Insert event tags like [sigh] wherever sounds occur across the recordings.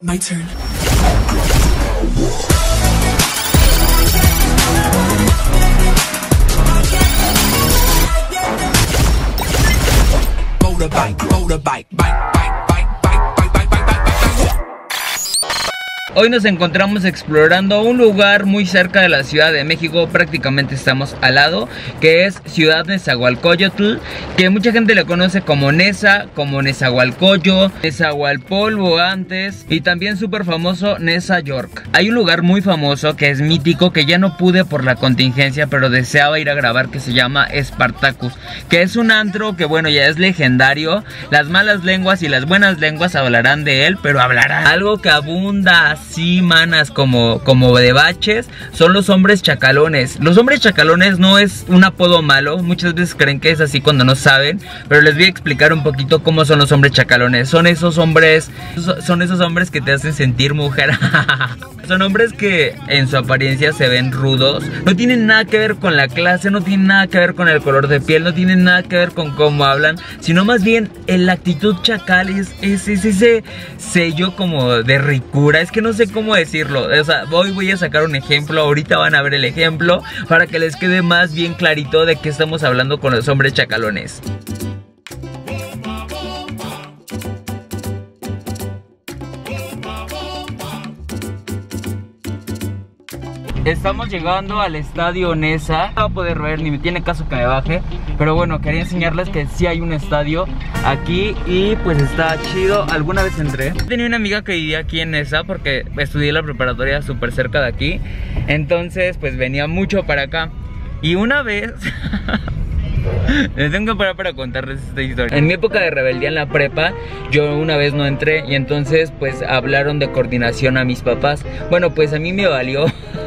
My turn. Motorbike, motorbike, bike, Hoy nos encontramos explorando un lugar muy cerca de la Ciudad de México, prácticamente estamos al lado, que es Ciudad Nezahualcóyotl, que mucha gente le conoce como Neza, como Nezahualcóyo, Nezahualpolvo antes, y también súper famoso Neza York. Hay un lugar muy famoso que es mítico, que ya no pude por la contingencia, pero deseaba ir a grabar, que se llama Spartacus, que es un antro que bueno, ya es legendario, las malas lenguas y las buenas lenguas hablarán de él, pero hablarán. Algo que abunda así, manas, como, como de baches, son los hombres chacalones. Los hombres chacalones no es un apodo malo, muchas veces creen que es así cuando no saben, pero les voy a explicar un poquito cómo son los hombres chacalones. Son esos hombres, son esos hombres que te hacen sentir mujer. [laughs] son hombres que en su apariencia se ven rudos, no tienen nada que ver con la clase, no tienen nada que ver con el color de piel, no tienen nada que ver con cómo hablan, sino más bien la actitud chacal es, es, es ese sello como de ricura, es que no sé cómo decirlo, o sea, hoy voy a sacar un ejemplo, ahorita van a ver el ejemplo para que les quede más bien clarito de qué estamos hablando con los hombres chacalones. Estamos llegando al estadio Nesa. No va a poder ver, ni me tiene caso que me baje. Pero bueno, quería enseñarles que sí hay un estadio aquí y pues está chido. Alguna vez entré. Tenía una amiga que vivía aquí en Nesa porque estudié la preparatoria súper cerca de aquí. Entonces pues venía mucho para acá. Y una vez... [laughs] Me tengo que parar para contarles esta historia. En mi época de rebeldía en la prepa, yo una vez no entré y entonces pues hablaron de coordinación a mis papás. Bueno, pues a mí me valió. [laughs]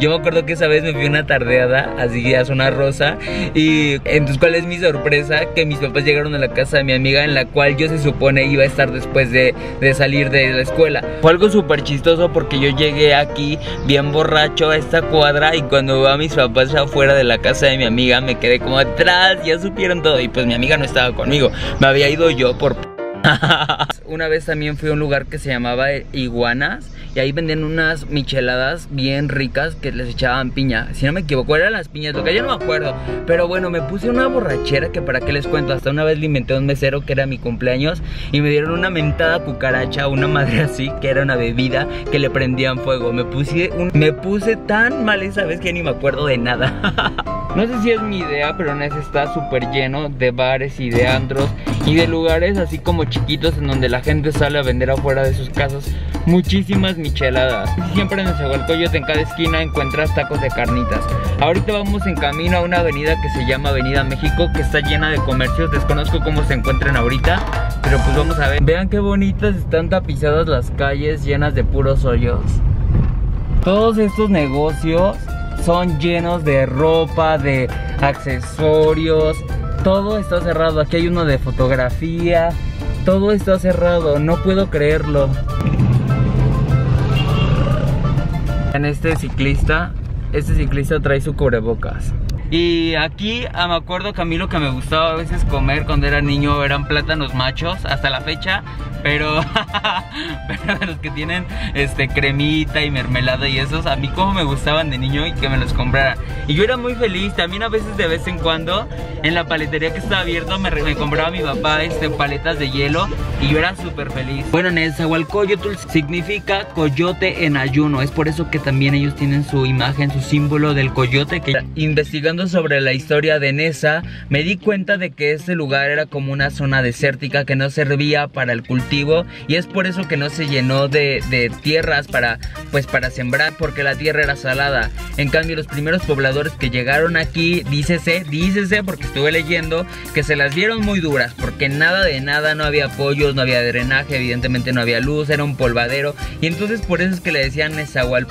Yo me acuerdo que esa vez me fui una tardeada así a Zona Rosa y entonces cuál es mi sorpresa que mis papás llegaron a la casa de mi amiga en la cual yo se supone iba a estar después de, de salir de la escuela. Fue algo súper chistoso porque yo llegué aquí bien borracho a esta cuadra y cuando veo a mis papás afuera de la casa de mi amiga me quedé como atrás, ya supieron todo y pues mi amiga no estaba conmigo, me había ido yo por... [laughs] Una vez también fui a un lugar que se llamaba Iguanas y ahí vendían unas micheladas bien ricas que les echaban piña. Si no me equivoco, eran las piñas, lo que yo no me acuerdo. Pero bueno, me puse una borrachera que para qué les cuento. Hasta una vez le inventé un mesero que era mi cumpleaños y me dieron una mentada cucaracha, una madre así, que era una bebida que le prendían fuego. Me puse, me puse tan mal esa vez que ni me acuerdo de nada. [laughs] no sé si es mi idea, pero Nes está súper lleno de bares y de antros y de lugares así como chiquitos en donde la gente sale a vender afuera de sus casas muchísimas micheladas. Siempre en el Zagualcoyote en cada esquina encuentras tacos de carnitas. Ahorita vamos en camino a una avenida que se llama Avenida México que está llena de comercios. Desconozco cómo se encuentran ahorita, pero pues vamos a ver. Vean qué bonitas están tapizadas las calles llenas de puros hoyos. Todos estos negocios son llenos de ropa, de accesorios. Todo está cerrado. Aquí hay uno de fotografía. Todo está cerrado. No puedo creerlo. En este ciclista, este ciclista trae su cubrebocas. Y aquí ah, me acuerdo que a mí lo que me gustaba a veces comer cuando era niño eran plátanos machos, hasta la fecha, pero, [laughs] pero los que tienen este cremita y mermelada y esos, a mí como me gustaban de niño y que me los compraran. Y yo era muy feliz, también a veces de vez en cuando en la paletería que estaba abierto me, me compraba mi papá este, paletas de hielo y yo era súper feliz. Bueno, Nezahualcóyotl significa coyote en ayuno, es por eso que también ellos tienen su imagen, su símbolo del coyote que investigando sobre la historia de Nesa, me di cuenta de que este lugar era como una zona desértica que no servía para el cultivo y es por eso que no se llenó de, tierras para, pues para sembrar porque la tierra era salada. En cambio los primeros pobladores que llegaron aquí, dícese, dícese porque estuve leyendo que se las dieron muy duras porque nada de nada, no había apoyos, no había drenaje, evidentemente no había luz, era un polvadero y entonces por eso es que le decían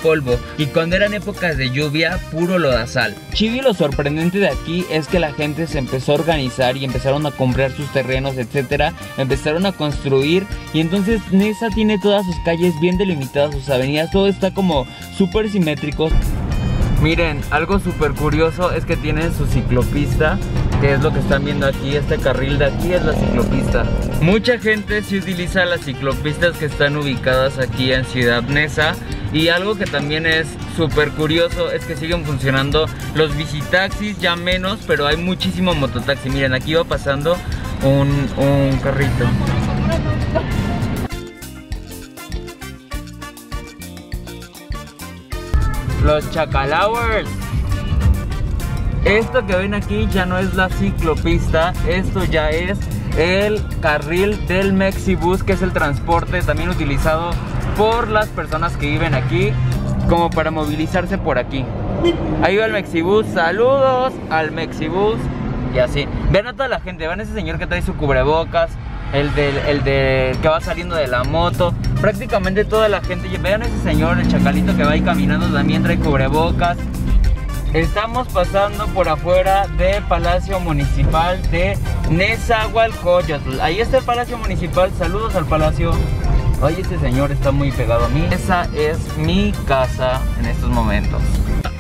polvo y cuando eran épocas de lluvia, puro lodazal. Chivi lo sorprendió sorprendente de aquí es que la gente se empezó a organizar y empezaron a comprar sus terrenos, etcétera, empezaron a construir y entonces Nesa tiene todas sus calles bien delimitadas, sus avenidas, todo está como súper simétrico. Miren, algo súper curioso es que tienen su ciclopista que es lo que están viendo aquí, este carril de aquí es la ciclopista. Mucha gente sí utiliza las ciclopistas que están ubicadas aquí en Ciudad Neza y algo que también es súper curioso es que siguen funcionando los visitaxis, ya menos, pero hay muchísimo mototaxi. Miren, aquí va pasando un, un carrito. Los Chacalowers. Esto que ven aquí ya no es la ciclopista, esto ya es el carril del Mexibus, que es el transporte también utilizado por las personas que viven aquí, como para movilizarse por aquí. Ahí va el Mexibus, saludos al Mexibus y así. Ven a toda la gente, ven a ese señor que trae su cubrebocas, el del el de, que va saliendo de la moto, prácticamente toda la gente, vean a ese señor, el chacalito que va ahí caminando también trae cubrebocas. Estamos pasando por afuera del Palacio Municipal de Nezahualcóyotl. Ahí está el Palacio Municipal. Saludos al Palacio. Ay, este señor está muy pegado a mí. Esa es mi casa en estos momentos.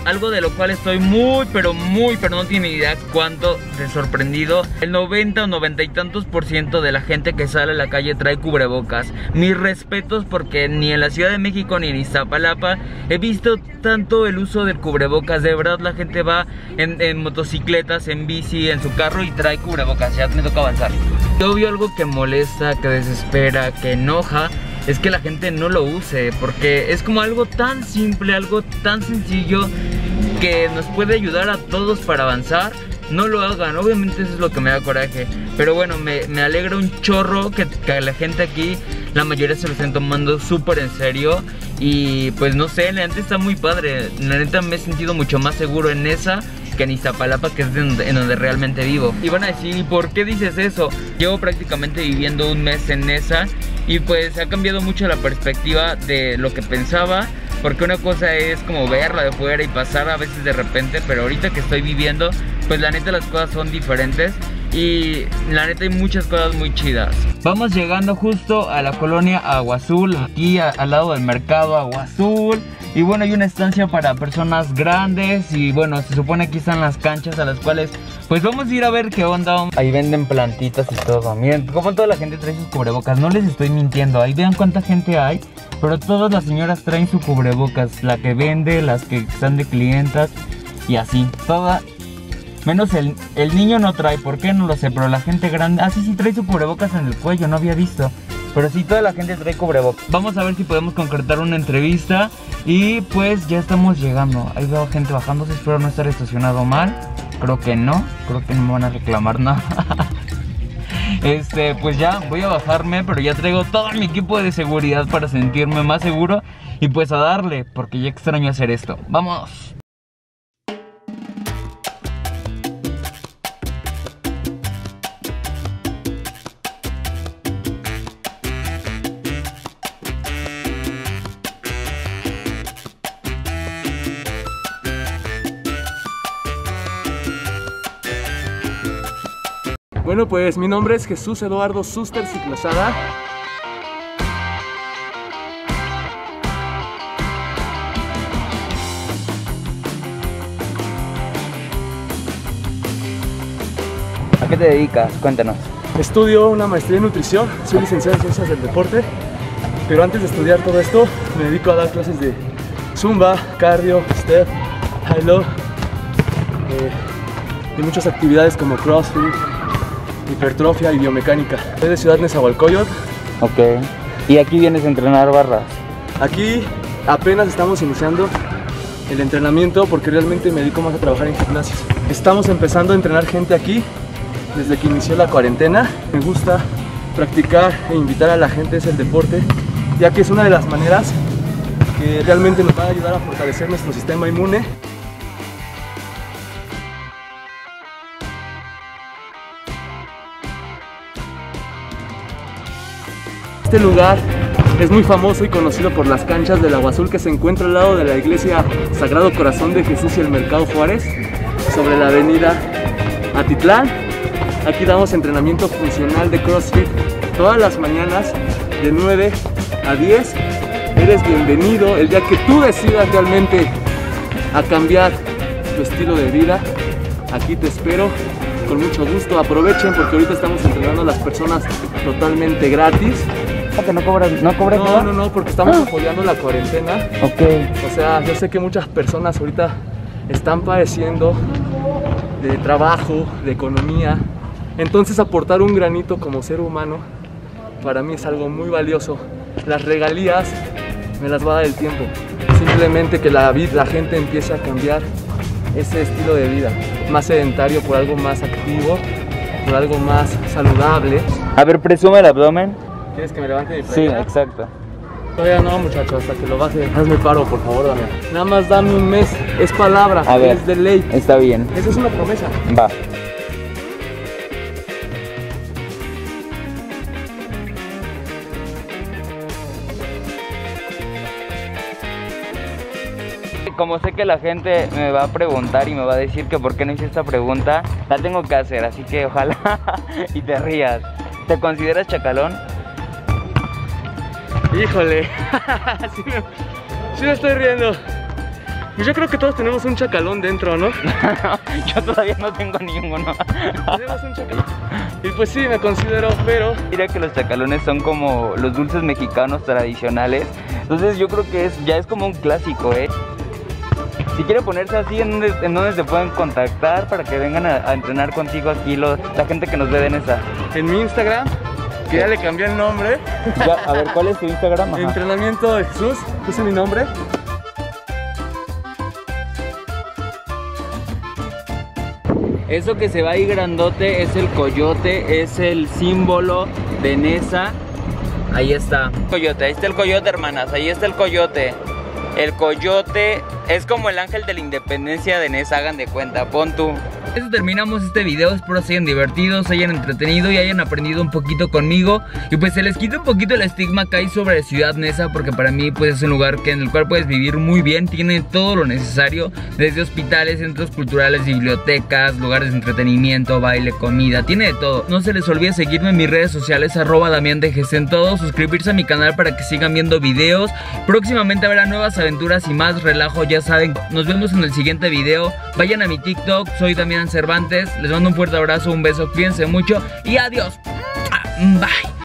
Algo de lo cual estoy muy, pero muy, pero no tiene idea cuánto de sorprendido. El 90 o 90 y tantos por ciento de la gente que sale a la calle trae cubrebocas. Mis respetos porque ni en la Ciudad de México ni en Iztapalapa he visto tanto el uso del cubrebocas. De verdad la gente va en, en motocicletas, en bici, en su carro y trae cubrebocas. Ya me toca avanzar. Obvio algo que molesta, que desespera, que enoja es que la gente no lo use, porque es como algo tan simple, algo tan sencillo que nos puede ayudar a todos para avanzar. No lo hagan, obviamente eso es lo que me da coraje. Pero bueno, me, me alegra un chorro que, que la gente aquí, la mayoría se lo estén tomando súper en serio. Y pues no sé, la neta está muy padre. La neta me he sentido mucho más seguro en esa que en Iztapalapa, que es en donde realmente vivo. Y van a decir, ¿y por qué dices eso? Llevo prácticamente viviendo un mes en esa y pues ha cambiado mucho la perspectiva de lo que pensaba. Porque una cosa es como verla de fuera y pasar a veces de repente, pero ahorita que estoy viviendo, pues la neta las cosas son diferentes y la neta hay muchas cosas muy chidas. Vamos llegando justo a la colonia Agua Azul, aquí al lado del mercado Agua Azul. Y bueno, hay una estancia para personas grandes y bueno, se supone aquí están las canchas a las cuales pues vamos a ir a ver qué onda. Ahí venden plantitas y todo. Miren cómo toda la gente trae sus cubrebocas. No les estoy mintiendo. Ahí vean cuánta gente hay. Pero todas las señoras traen su cubrebocas. La que vende, las que están de clientas y así. Toda Menos el, el niño no trae, ¿por qué? No lo sé, pero la gente grande... Ah, sí, sí, trae su cubrebocas en el cuello, no había visto. Pero sí, toda la gente trae cubrebocas. Vamos a ver si podemos concretar una entrevista. Y pues ya estamos llegando. Ahí veo gente bajándose, espero no estar estacionado mal. Creo que no, creo que no me van a reclamar nada. [laughs] Este, pues ya voy a bajarme, pero ya traigo todo mi equipo de seguridad para sentirme más seguro. Y pues a darle, porque ya extraño hacer esto. ¡Vamos! Bueno, pues mi nombre es Jesús Eduardo Suster Ciclosada. ¿A qué te dedicas? Cuéntanos. Estudio una maestría en nutrición, soy licenciado en ciencias del deporte, pero antes de estudiar todo esto me dedico a dar clases de zumba, cardio, step, high low eh, y muchas actividades como crossfit, hipertrofia y biomecánica. Soy de Ciudad Nezahualcóyotl. Ok. ¿Y aquí vienes a entrenar barras? Aquí apenas estamos iniciando el entrenamiento porque realmente me dedico más a trabajar en gimnasios. Estamos empezando a entrenar gente aquí desde que inició la cuarentena. Me gusta practicar e invitar a la gente es el deporte, ya que es una de las maneras que realmente nos va a ayudar a fortalecer nuestro sistema inmune. Este lugar es muy famoso y conocido por las canchas del Agua Azul que se encuentra al lado de la iglesia Sagrado Corazón de Jesús y el Mercado Juárez, sobre la avenida Atitlán. Aquí damos entrenamiento funcional de CrossFit todas las mañanas de 9 a 10. Eres bienvenido el día que tú decidas realmente a cambiar tu estilo de vida. Aquí te espero con mucho gusto. Aprovechen porque ahorita estamos entrenando a las personas totalmente gratis. Que no cobras, no cobras No, nada? no, no, porque estamos apoyando la cuarentena. Ok. O sea, yo sé que muchas personas ahorita están padeciendo de trabajo, de economía. Entonces aportar un granito como ser humano para mí es algo muy valioso. Las regalías me las va a dar el tiempo. Simplemente que la, la gente empiece a cambiar ese estilo de vida. Más sedentario por algo más activo, por algo más saludable. A ver, presume el abdomen. ¿Quieres que me levante mi Sí, playera? exacto. Todavía no, muchachos, hasta que lo baje. Hazme paro, por favor, Damián. Nada más dame un mes. Es palabra, A ver. es de ley. Está bien. Esa es una promesa. Va. Como sé que la gente me va a preguntar y me va a decir que por qué no hice esta pregunta, la tengo que hacer, así que ojalá [laughs] y te rías. ¿Te consideras chacalón? Híjole. [laughs] sí, me, sí me estoy riendo. Pues yo creo que todos tenemos un chacalón dentro, ¿no? [laughs] Yo todavía no tengo ninguno. tenemos un chacalón. Y pues sí, me considero, pero Mira que los chacalones son como los dulces mexicanos tradicionales. Entonces yo creo que es, ya es como un clásico, ¿eh? Si quiere ponerse así, ¿en dónde, en dónde se pueden contactar para que vengan a, a entrenar contigo aquí los- la gente que nos ve en esa? en mi Instagram, que ya le cambié el nombre, Ya, a ver, ¿cuál es tu Instagram? Ajá. Entrenamiento de Jesús, puse mi nombre. Eso que se va ahí grandote es el coyote, es el símbolo de Nesa. Ahí está. Coyote, ahí está el coyote, hermanas. Ahí está el coyote. El coyote es como el ángel de la independencia de Nesa, hagan de cuenta, pon tú. Eso terminamos este video, espero se hayan divertido, se hayan entretenido y hayan aprendido un poquito conmigo. Y pues se les quita un poquito el estigma que hay sobre Ciudad Nesa porque para mí pues es un lugar que en el cual puedes vivir muy bien, tiene todo lo necesario, desde hospitales, centros culturales, bibliotecas, lugares de entretenimiento, baile, comida, tiene de todo. No se les olvide seguirme en mis redes sociales arroba Damián en todo, suscribirse a mi canal para que sigan viendo videos, próximamente habrá nuevas aventuras y más relajo, ya saben, nos vemos en el siguiente video, vayan a mi TikTok, soy Damián Cervantes, les mando un fuerte abrazo, un beso, cuídense mucho y adiós. Bye.